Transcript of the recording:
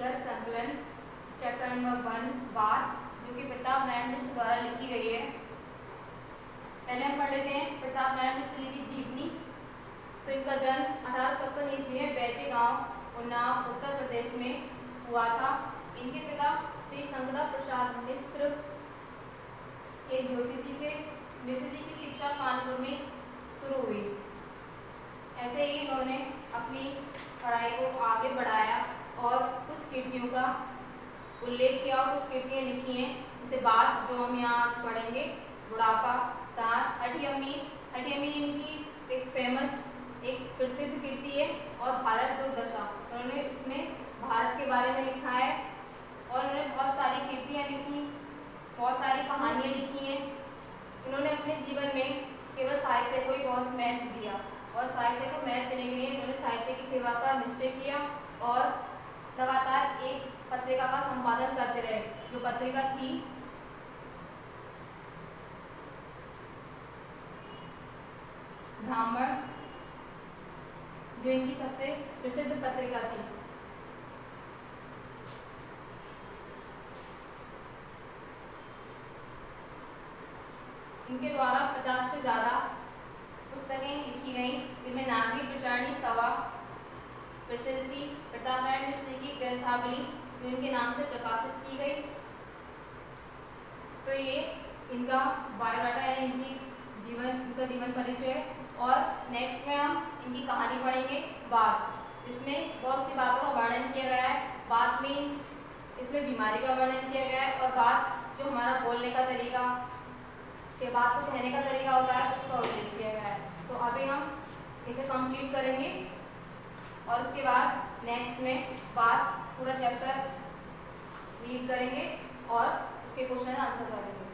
गद्य संकलन chapter number one बात, जो कि प्रताप नारायण मिश्र द्वारा लिखी गई है। पहले हम पढ़ लेते हैं, प्रताप नारायण मिश्र जी की जीवनी। तो इनका जन्म अठारह सौ छप्पन ईस्वी में बैजे गाँव उन्नाव उत्तर प्रदेश में हुआ था। इनके पिता श्री शंकरा प्रसाद मिश्र एक ज्योतिषी थे। मिश्र जी की शिक्षा कानपुर में शुरू हुई। ऐसे ही इन्होंने अपनी पढ़ाई को आगे बढ़ाया और कुछ कृतियों का उल्लेख किया और कुछ कृतियाँ लिखी हैं। जैसे बात जो हम यहाँ पढ़ेंगे, बुढ़ापा तार हटियमी हटियमी इनकी एक फ़ेमस एक प्रसिद्ध कृति है और भारत दुर्दशा। उन्होंने इसमें भारत के बारे में लिखा है और उन्होंने बहुत सारी कृतियाँ लिखी, बहुत सारी कहानियाँ लिखी हैं। उन्होंने अपने जीवन में केवल साहित्य को ही बहुत महत्व दिया और साहित्य को महत्व देने के लिए उन्होंने साहित्य की सेवा का निश्चय किया और लगातार एक पत्रिका का संपादन करते रहे, जो पत्रिका थी। ब्राह्मण, जो इनकी सबसे प्रसिद्ध पत्रिका थी। इनके द्वारा पचास से ज़्यादा पुस्तकें लिखी गई, जिनमें नागरी प्रचारणी सभा, प्रसिद्ध थी प्रताप मिश्र की ग्रंथावली इनके नाम से प्रकाशित की गई। तो ये इनका बायोडाटा यानी इनकी जीवन, इनका जीवन परिचय और नेक्स्ट में हम इनकी कहानी पढ़ेंगे बात इसमें बहुत सी बातों का वर्णन किया गया है। बात मीन्स इसमें बीमारी का वर्णन किया गया है। और बात जो हमारा बोलने का तरीका के बात को कहने का तरीका होता है, उसका उल्लेख किया गया है। तो अभी हम इसे कंप्लीट करेंगे। और उसके बाद नेक्स्ट में बात पूरा चैप्टर रीड करेंगे और उसके क्वेश्चन आंसर करेंगे।